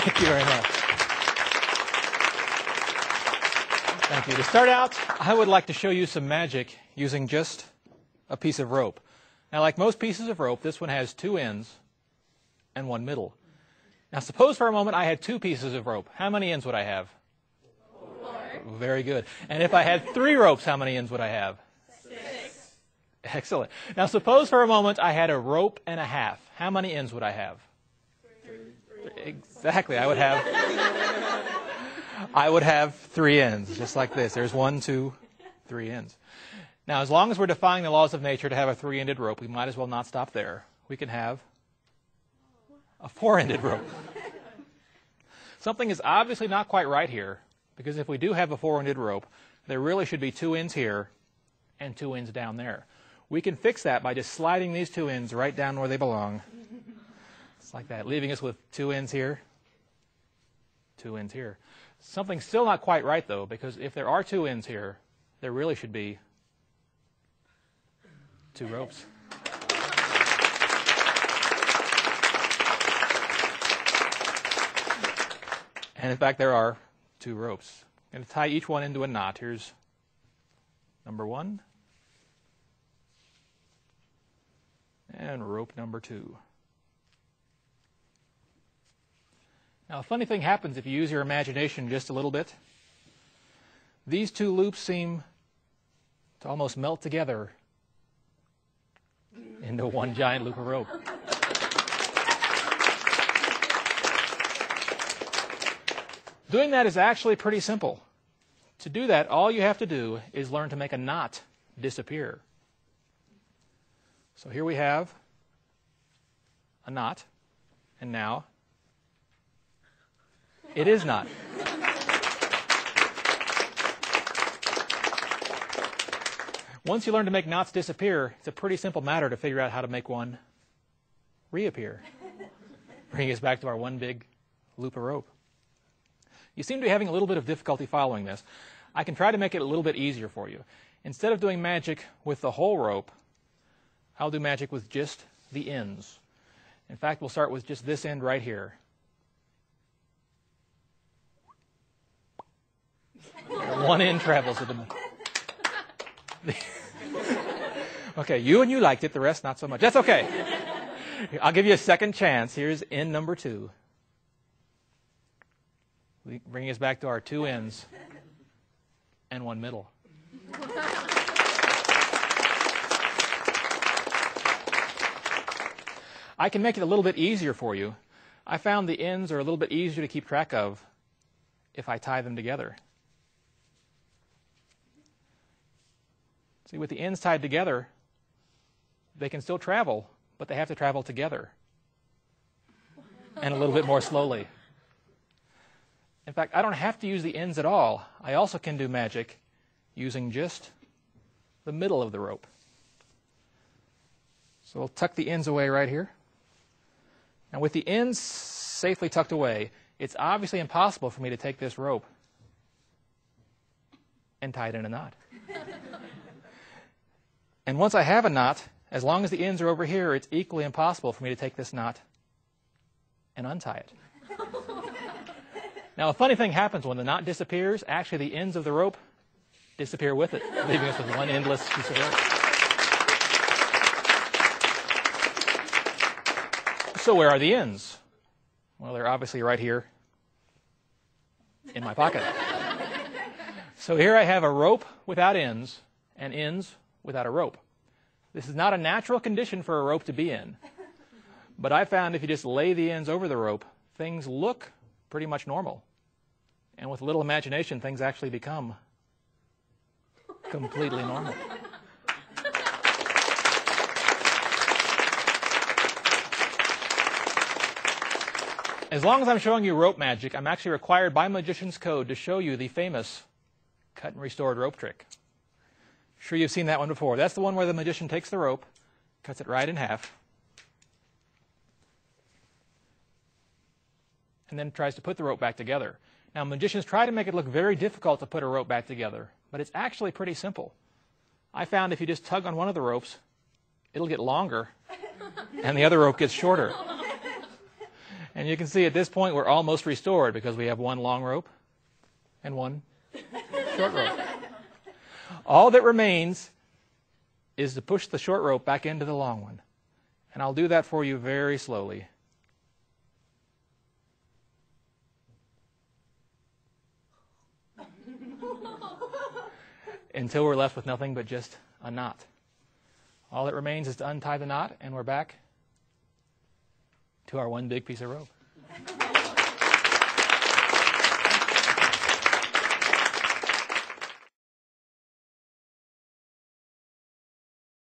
Thank you very much. Thank you. To start out, I would like to show you some magic using just a piece of rope. Now, like most pieces of rope, this one has two ends and one middle. Now, suppose for a moment I had two pieces of rope. How many ends would I have? Four. Very good. And if I had three ropes, how many ends would I have? Six. Excellent. Now, suppose for a moment I had a rope and a half. How many ends would I have? Exactly. I would have. I would have three ends, just like this. There's one, two, three ends. Now, as long as we're defying the laws of nature to have a three-ended rope, we might as well not stop there. We can have a four-ended rope. Something is obviously not quite right here, because if we do have a four-ended rope, there really should be two ends here and two ends down there. We can fix that by just sliding these two ends right down where they belong. It's like that, leaving us with two ends here, two ends here. Something's still not quite right, though, because if there are two ends here, there really should be two ropes. And in fact, there are two ropes. I'm going to tie each one into a knot. Here's number one. And rope number two. Now, a funny thing happens if you use your imagination just a little bit. These two loops seem to almost melt together into one giant loop of rope. Doing that is actually pretty simple. To do that, all you have to do is learn to make a knot disappear. So here we have a knot, and now it is not. Once you learn to make knots disappear, it's a pretty simple matter to figure out how to make one reappear. Bringing us back to our one big loop of rope. You seem to be having a little bit of difficulty following this. I can try to make it a little bit easier for you. Instead of doing magic with the whole rope, I'll do magic with just the ends. In fact, we'll start with just this end right here. One end travels with them. okay, you and you liked it, the rest not so much. That's okay. I'll give you a second chance. Here's end number two. Bringing us back to our two ends and one middle. I can make it a little bit easier for you. I found the ends are a little bit easier to keep track of if I tie them together. See, with the ends tied together, they can still travel, but they have to travel together and a little bit more slowly. In fact, I don't have to use the ends at all. I also can do magic using just the middle of the rope. So we'll tuck the ends away right here. Now, with the ends safely tucked away, it's obviously impossible for me to take this rope and tie it in a knot. and once I have a knot, as long as the ends are over here, it's equally impossible for me to take this knot and untie it. now, a funny thing happens when the knot disappears. Actually, the ends of the rope disappear with it, leaving us with one endless piece of rope. So, where are the ends? Well, they're obviously right here in my pocket. so, here I have a rope without ends and ends without a rope. This is not a natural condition for a rope to be in. But I found if you just lay the ends over the rope, things look pretty much normal. And with a little imagination, things actually become completely normal. As long as I'm showing you rope magic, I'm actually required by Magician's Code to show you the famous cut and restored rope trick. Sure, you've seen that one before. That's the one where the magician takes the rope, cuts it right in half, and then tries to put the rope back together. Now, magicians try to make it look very difficult to put a rope back together, but it's actually pretty simple. I found if you just tug on one of the ropes, it'll get longer, and the other rope gets shorter. And you can see at this point we're almost restored because we have one long rope and one short rope. All that remains is to push the short rope back into the long one. And I'll do that for you very slowly. Until we're left with nothing but just a knot. All that remains is to untie the knot, and we're back to our one big piece of rope.